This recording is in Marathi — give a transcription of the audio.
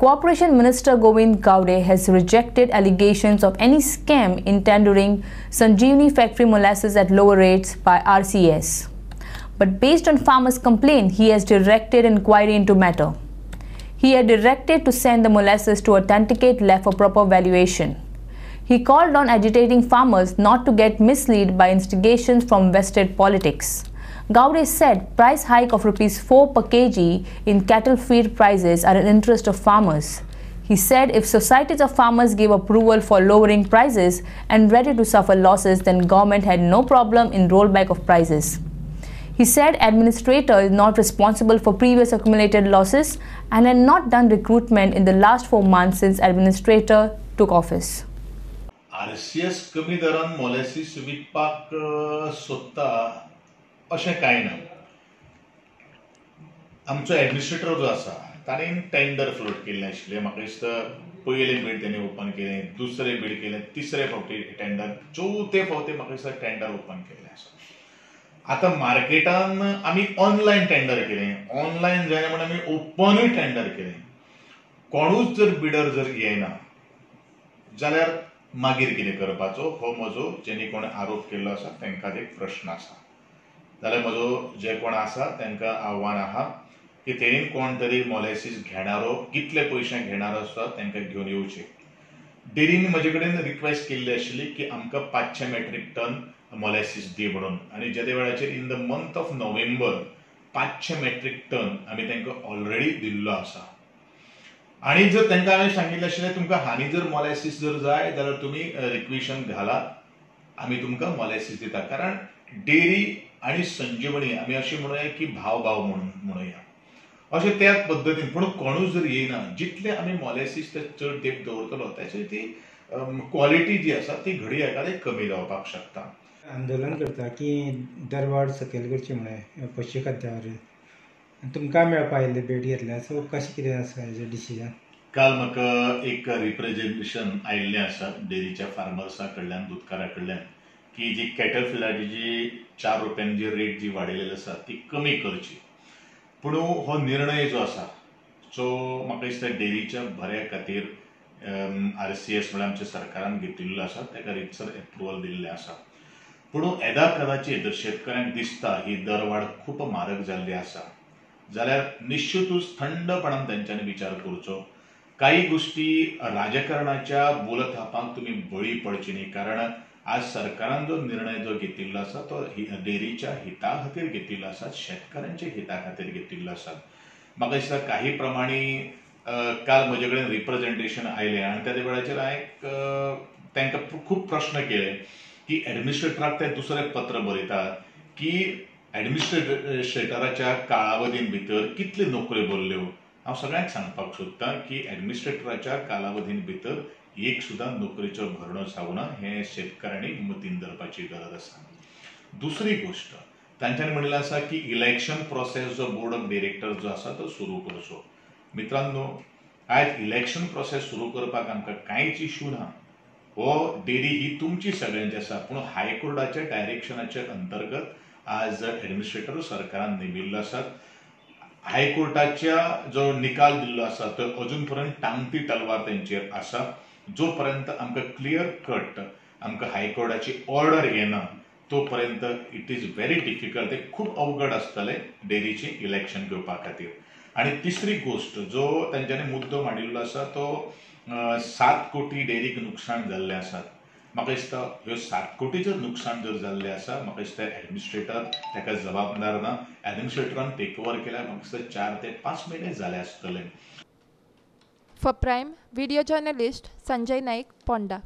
Cooperation Minister Govind Gowde has rejected allegations of any scam in tendering Sanjeevani factory molasses at lower rates by RCS. But based on farmers' complaint, he has directed inquiry into matter. He had directed to send the molasses to authenticate lab for proper valuation. He called on agitating farmers not to get misled by instigations from vested politics. Gaude said price hike of rupees 4 per kg in cattle feed prices are in interest of farmers. He said if societies of farmers gave approval for lowering prices and ready to suffer losses, then government had no problem in rollback of prices. He said administrator is not responsible for previous accumulated losses and had not done recruitment in the last four months since administrator took office. RCS कमी दरान मोलॅसीस विकपाक अ, सोदता अशें कांय ना. आमचो एडमिनिस्ट्रेटर जो आसा ताणें टेंडर फ्लोट केल्लें आशिल्लें. म्हाका दिसता पयलें बीड तेणें ओपन केलें दुसरें बीड केलें तिसरे फावटी टेंडर चवथे फावटी म्हाका दिसता टेंडर ओपन केल्लें आसा. आतां मार्केटान आमी ऑनलायन टेंडर केलें. ऑनलायन जायना म्हणून आमी ओपनूय टेंडर केलें. कोणूच जर बिडर जर येना जाल्यार मागीर कितें करपाचो हो म्हजो जेणी कोण आरोप केल्लो आसा तांकां एक प्रश्न आसा. जाल्यार म्हजो जे कोण आसा तांकां आव्हान आहा की तेणी कोण तरी मोलेसीस घेणारो कितले पयशे घेणारो आसा तांकां घेवन येवचे डेरीन म्हजे कडेन रिक्वेस्ट केल्ली आशिल्ली की आमकां पांचशे मेट्रीक टन मोलेसीस दी म्हणून. आनी जे वेळाचेर in the month of November पांचशे मेट्रीक टन आमी तांकां ऑलरेडी दिल्लो आसा. आनी जर तांकां हांवें सांगिल्लें आशिल्लें तुमकां हानी जर मोलेसीस जर जाय जाल्यार तुमी रिक्वेशन घालात आमी तुमकां मोलेसीस दिता. कारण डेरी आनी संजीवणी आमी अशें म्हणुया की भाव भाव म्हणून म्हणुया. अशें त्याच पद्दतीन पूण कोणूच जर येयना जितले आमी मोलॅसीस ते चड तेंप दवरतलो त्याची ती क्वॉलिटी जी आसा ती घडी एखादे कमी जावपाक शकता. आंदोलन करता की दरवाड सकयल करची म्हळें पशु खाद्यावर तुमकां मेळपा आयिल्ले भेट घेतल्या सो कशें कितें आसा हेजें डिसिजन काल म्हाका एक रिप्रेझेंटेशन आयिल्लें आसा डेरीच्या फार्मर्सा कडल्यान दुधकारा कडल्यान की जी कॅटल फिलाची जी चार रुपयांनी जी रेट जी वाडयलेली आसा ती कमी करची. पूण हो, हो निर्णय जो आसा सो म्हाका दिसता डेरीच्या बऱ्या खातीर आर सी एस म्हळ्यार आमच्या सरकारान घेतिल्लो आसा ताका रितसर एप्रुवल दिल्लें आसा पूण येदा हो, कदाचित जर शेतकऱ्यांक दिसता ही दरवाड खूब म्हारग जाल्ली आसा जाल्यार निश्चितूच थंडपणान तेंच्यांनी विचार करचो. काही गोष्टी राजकारणाच्या बोलथापांक तुम्ही बळी पडची न्ही कारण आज सरकारान जो निर्णय जो घेतिल्लो आसा तो डेरीच्या हिता खातीर घेतिल्लो आसा शेतकऱ्यांच्या हिता खातीर घेतिल्लो आसा. म्हाका दिसता काही प्रमाणे काल म्हजे कडेन रिप्रेझेंटेशन आयलें आनी त्या वेळाचेर हांवें तांकां खूब प्रश्न केले की एडमिनिस्ट्रेटराक ते दुसरें पत्र बरयतात की एडमिनिस्ट्रेटराच्या काळावधीन भितर कितल्यो नोकऱ्यो भरल्यो हांव सगळ्यांक सांगपाक सोदतां की एडमिनिस्ट्रेटराच्या कालावधीन भितर एक सुद्दां नोकरेच्यो भरणो जावना हें शेतकऱ्यांनी मतीन धरपाची गरज आसा. दुसरी गोश्ट तांच्यांनी म्हणिल्लें आसा की इलेक्शन प्रोसेस जो बोर्ड ऑफ डिरेक्टर जो आसा तो सुरू करचो. मित्रांनो आयज इलेक्शन प्रोसेस सुरू करपाक आमकां कांयच इश्यू ना. हो डेरी ही तुमची सगळ्यांची आसा पूण हायकोर्टाच्या डायरेक्शनाच्या अंतर्गत आज एडमिनिस्ट्रेटर सरकारान नेमिल्लो आसात हायकोर्टाच्या जो निकाल दिल्लो आसा तो अजून पर्यंत टांगती तलवार तेंचेर आसा जो पर्यंत आमकां क्लियर कट आमकां हायकोर्टाची ऑर्डर येना तो पर्यंत इट इज व्हेरी डिफिकल्ट ते खूब अवघड आसतले डेरीचे इलेक्शन घेवपा खातीर. आनी तिसरी गोश्ट जो तेंच्यांनी मुद्दो मांडिल्लो आसा तो सात कोटी डेरीक नुकसाण जाल्लें आसात म्हाका दिसता ह्यो सात कोटी जर नुकसाण जर जाल्लें आसा म्हाका दिसता एडमिनिस्ट्रेटर ताका जबाबदार ना एडमिनिस्ट्रेटरान टेक ओवर केल्यार म्हाका दिसता चार ते पांच म्हयने जाले आसतले for prime video journalist Sanjay Naik Ponda